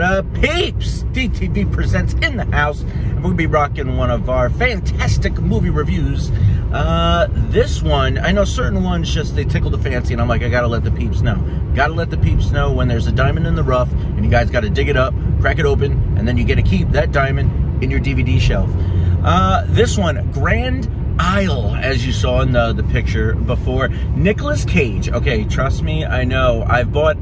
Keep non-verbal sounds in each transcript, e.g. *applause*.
What up, peeps? DTV presents in the house, and we'll be rocking one of our fantastic movie reviews. Uh, this one, I know certain ones just they tickle the fancy, and I'm like, I gotta let the peeps know. Gotta let the peeps know when there's a diamond in the rough, and you guys gotta dig it up, crack it open, and then you get to keep that diamond in your DVD shelf. Uh, this one, Grand Isle, as you saw in the, the picture before. Nicolas Cage. Okay, trust me, I know. I've bought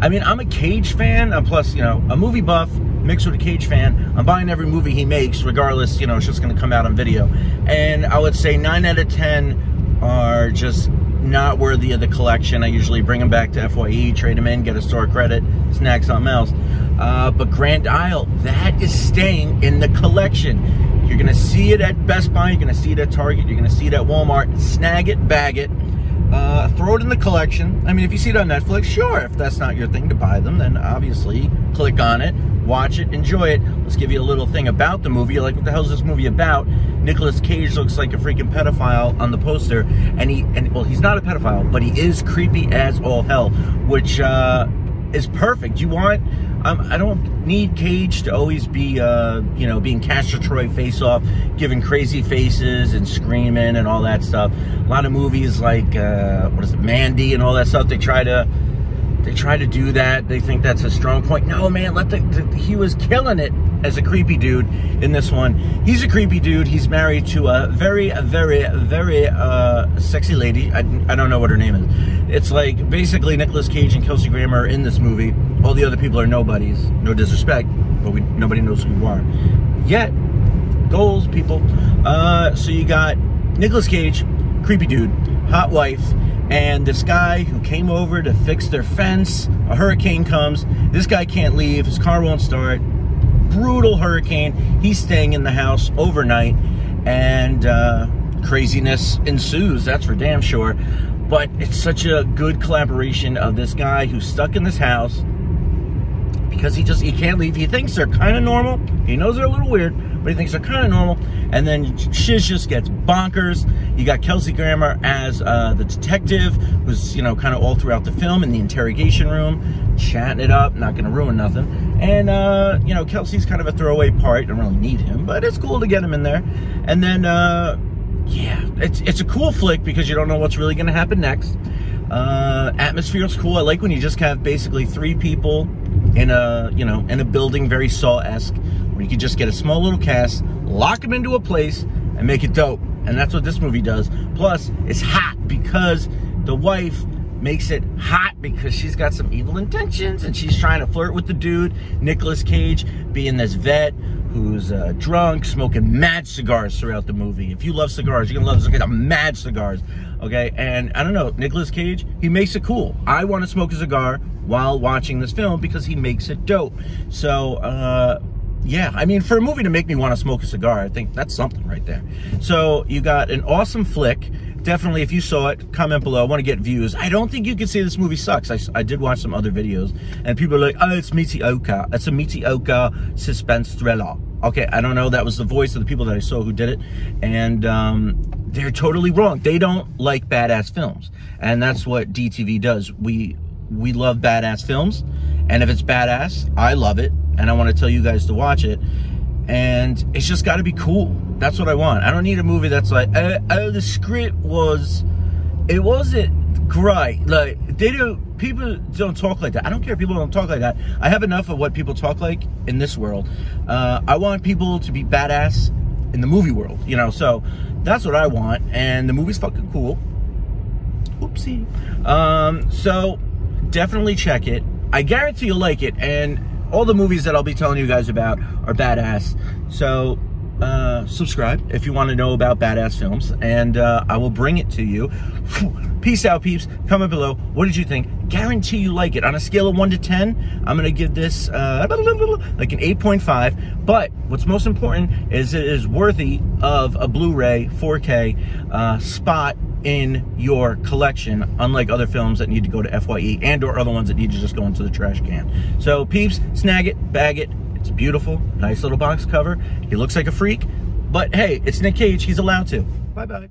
I mean, I'm a Cage fan, and plus, you know, a movie buff mixed with a Cage fan. I'm buying every movie he makes, regardless, you know, it's just going to come out on video. And I would say 9 out of 10 are just not worthy of the collection. I usually bring them back to FYE, trade them in, get a store credit, snag something else. Uh, but Grand Isle, that is staying in the collection. You're going to see it at Best Buy, you're going to see it at Target, you're going to see it at Walmart. Snag it, bag it uh, throw it in the collection. I mean, if you see it on Netflix, sure. If that's not your thing to buy them, then obviously click on it, watch it, enjoy it. Let's give you a little thing about the movie. like, what the hell is this movie about? Nicolas Cage looks like a freaking pedophile on the poster, and he and well, he's not a pedophile, but he is creepy as all hell, which uh, is perfect. You want um, I don't need Cage to always be, uh, you know, being Castor Troy face off, giving crazy faces and screaming and all that stuff. A lot of movies like, uh, what is it, Mandy and all that stuff, they try to, they try to do that. They think that's a strong point. No, man, let the, the he was killing it as a creepy dude in this one. He's a creepy dude. He's married to a very, very, very uh, sexy lady. I, I don't know what her name is. It's like basically Nicolas Cage and Kelsey Grammer are in this movie. All the other people are nobodies. No disrespect, but we nobody knows who you are. Yet, goals, people. Uh, so you got Nicolas Cage, creepy dude, hot wife, and this guy who came over to fix their fence. A hurricane comes. This guy can't leave. His car won't start brutal hurricane. He's staying in the house overnight, and uh, craziness ensues. That's for damn sure. But it's such a good collaboration of this guy who's stuck in this house because he just he can't leave. He thinks they're kind of normal. He knows they're a little weird, but he thinks they're kind of normal. And then shiz just gets bonkers. You got Kelsey Grammer as uh, the detective, who's you know kind of all throughout the film in the interrogation room, chatting it up. Not going to ruin nothing. And uh, you know Kelsey's kind of a throwaway part. Don't really need him, but it's cool to get him in there. And then uh, yeah, it's it's a cool flick because you don't know what's really going to happen next. Uh, atmosphere is cool. I like when you just have basically three people in a you know in a building very Saw-esque where you could just get a small little cast, lock them into a place, and make it dope. And that's what this movie does. Plus, it's hot because the wife makes it hot because she's got some evil intentions and she's trying to flirt with the dude, Nicolas Cage, being this vet who's uh, drunk, smoking mad cigars throughout the movie. If you love cigars, you're gonna love the mad cigars, okay? And I don't know, Nicolas Cage, he makes it cool. I want to smoke a cigar while watching this film because he makes it dope. So, uh, yeah, I mean, for a movie to make me want to smoke a cigar, I think that's something right there. So you got an awesome flick. Definitely, if you saw it, comment below. I want to get views. I don't think you can say this movie sucks. I, I did watch some other videos, and people are like, oh, it's mediocre. It's a mediocre suspense thriller. Okay, I don't know. That was the voice of the people that I saw who did it. And um, they're totally wrong. They don't like badass films. And that's what DTV does. We we love badass films. And if it's badass, I love it. And I want to tell you guys to watch it. And it's just got to be cool. That's what I want. I don't need a movie that's like, oh, oh the script was, it wasn't great. Like, they don't, people don't talk like that. I don't care if people don't talk like that. I have enough of what people talk like in this world. Uh, I want people to be badass in the movie world, you know? So that's what I want. And the movie's fucking cool. Oopsie. Um, so definitely check it. I guarantee you'll like it. And all the movies that I'll be telling you guys about are badass. So uh, subscribe if you want to know about badass films, and uh, I will bring it to you. *laughs* Peace out, peeps. Comment below. What did you think? Guarantee you like it. On a scale of 1 to 10, I'm going to give this uh, *laughs* like an 8.5. But what's most important is it is worthy of a Blu-ray 4K uh, spot in your collection, unlike other films that need to go to FYE and or other ones that need to just go into the trash can. So peeps, snag it, bag it. It's beautiful, nice little box cover. He looks like a freak, but hey, it's Nick Cage. He's allowed to. Bye-bye.